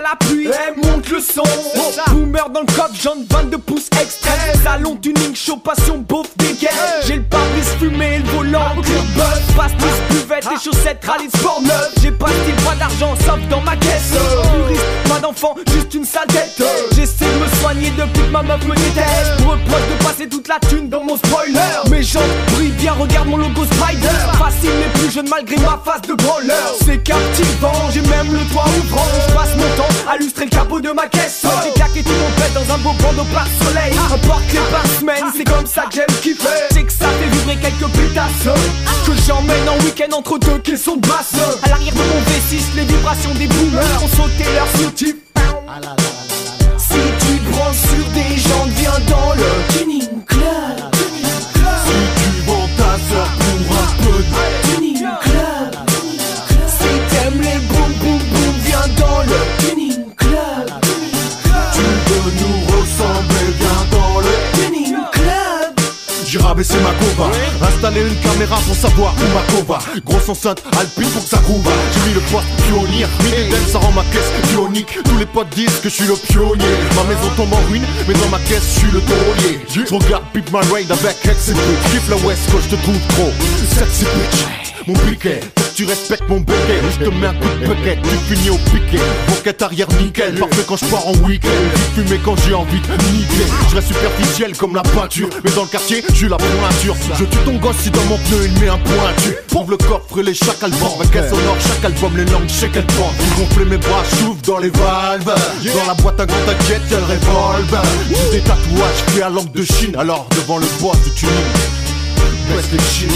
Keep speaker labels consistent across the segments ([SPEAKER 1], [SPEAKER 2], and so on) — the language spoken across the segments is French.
[SPEAKER 1] la pluie. Eh, monte le son. Boomer dans le coffre, j'en 22 pouces extrême. Salon tuning, show, passion, beauf, dégaine. J'ai le pare-brise fumé, le volant, cure buzz. Pastis, buvette, les chaussettes, rallye sport neuf. J'ai pas de style, pas d'argent, sauf dans ma caisse. Pas d'enfant, juste une sale tête. J'essaie de me soigner depuis que ma meuf me déteste. Pour reproche de passer toute la thune dans mon spoiler. Mes jambes regarde mon logo Spider. Facile mais plus jeune malgré ma face de brawler. C'est captivant, j'ai même le toit ouvrant. Je passe mon temps à lustrer le capot de ma caisse. J'ai claqué tout mon pète dans un beau bandeau par soleil. Porte les par semaine, c'est comme ça que j'aime kiffer. C'est que ça fait vibrer quelques pétasses. Que j'emmène en week-end entre deux caissons de basse. À l'arrière de mon V6, les vibrations des boomers ont sauté leur soutif. Si tu branches sur des gens,
[SPEAKER 2] J'ai rabaissé ma cova, installé une caméra pour savoir où ma cova. Grosse enceinte alpine pour que ça groove. J'ai mis le poids pionnier, dents, ça rend ma caisse pionique. Tous les potes disent que je suis le pionnier. Ma maison tombe en ruine, mais dans ma caisse je suis le taulier. Je regarde Pip My Raid avec Hex et Bitch. Kiffe la West Coast, je te trouve trop. Sexy bitch, mon piquet. Tu respectes mon béquet. Je te mets un coup de bucket, tu finis au piquet. Banquette arrière nickel, parfait quand je pars en week-end. Fumé quand j'ai envie de niquer. Je reste superficiel comme la peinture, mais dans le quartier, je suis la pointure. Je tue ton gosse si dans mon pneu il met un pointu. Prouve le coffre et les chaque album. Caisse sonore, chaque album, les langues, qu'elles pendent. Gonfler mes bras, j'ouvre dans les valves. Dans la boîte à gants, t'inquiète, y'a le revolver. J'ai des tatouages faits à langue de Chine, alors devant le boss de tuning. Baisse les chines.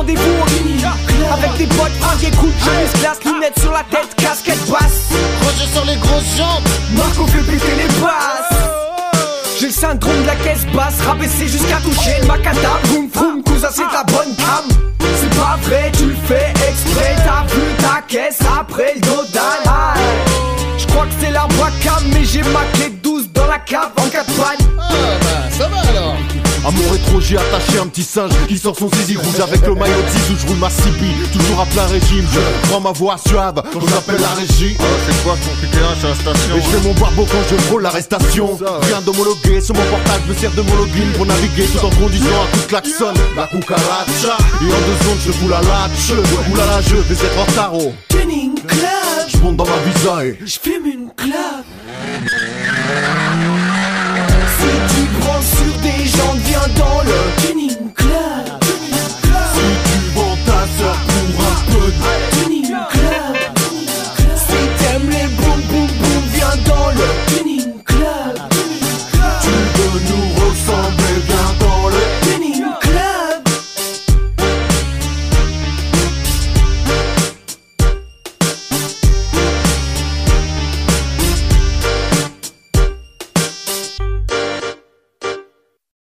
[SPEAKER 1] Rendez-vous au avec des potes fringues cool, chemise classe, lunettes sur la tête, casquette basse.
[SPEAKER 3] Roger sur les grosses jambes.
[SPEAKER 1] Marco fait péter les basses. J'ai le syndrome de la caisse basse, rabaissé jusqu'à toucher le macadam. Boum boum, cousin, c'est ta bonne cam. C'est pas vrai, tu le fais exprès. T'as vu ta caisse après le
[SPEAKER 2] Mon rétro, j'ai attaché un petit singe qui sort son fusil rouge avec le maillot 10 où je roule ma cipi, toujours à plein régime. Je prends ma voix suave quand j'appelle la régie.
[SPEAKER 3] Ah, c'est quoi ton la station
[SPEAKER 2] Et je fais mon barbeau quand je frôle l'arrestation. Viens d'homologuer sur mon portable, me sert de mon login pour naviguer tout en conduisant un coup de klaxon. La cucaracha, et en deux secondes, je fous la latche. Oulala, je vais être en
[SPEAKER 1] tarot.
[SPEAKER 2] Je monte dans ma visa et
[SPEAKER 1] je fume une clope. Si tu prends sur des gens